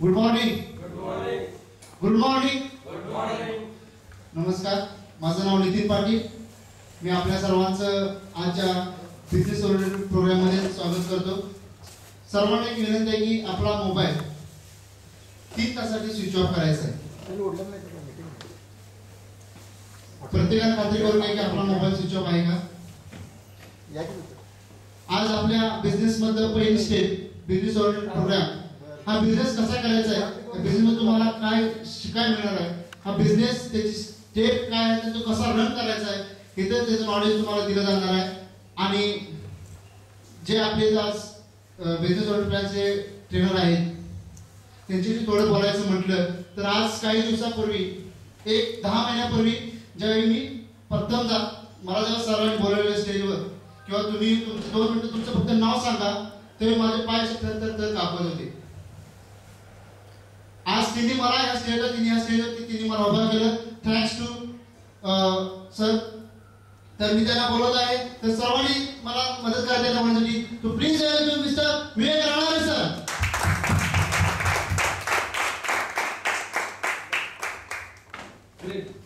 Good morning good morning नमस्कार. माझं नाव नितीन पाटील. मी आपल्या सर्वांचं आजच्या बिझनेस ओरिएंटेड प्रोग्राममध्ये स्वागत करतो. सर्वांना एक विनंती आहे की आपला मोबाईल तीन तासाठी स्विच ऑफ करायचा आहे. प्रत्येकाने खात्री करून घ्या की आपला मोबाईल स्विच ऑफ आहे का? आज आपल्या बिझनेस मधलं पहिली स्टेप बिझनेस ओरिएंटेड प्रोग्राम हा बिझनेस कसा करायचा आहे? बिझनेस तुम्हाला काय शिकायला मिळणार आहे? हा बिझनेस त्याची स्टेप काय आहे? तो कसा रन करायचा आहे? हे तर त्याचं नॉलेज तुम्हाला दिलं जाणार आहे. आणि जे आपले आज बिझनेस ओरिएंटेड ट्रेनर आहेत त्यांच्याशी थोडं बोलायचं म्हटलं तर आज काही दिवसापूर्वी एक दहा महिन्यापूर्वी ज्यावेळी मी प्रथमदा मला जेव्हा सरांनी बोलवलेलं स्टेजवर किंवा तुम्ही तुमचं दोन मिनटं तुमचं फक्त नाव सांगा तेव्हा माझे पाय तर तर कापत होते. तिने मला या स्टेजला तिने या स्टेजला तिने मला उभं केलं. थँक्स टू सर तर मी त्यांना बोलत आहे. तर सर्वांनी मला मदत करायची त्यांना म्हणण्यासाठी to please help you mister Vivek राहणार सर Great.